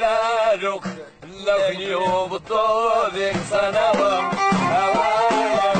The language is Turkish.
خلالك لو في يوم الطابق سنبم هوايا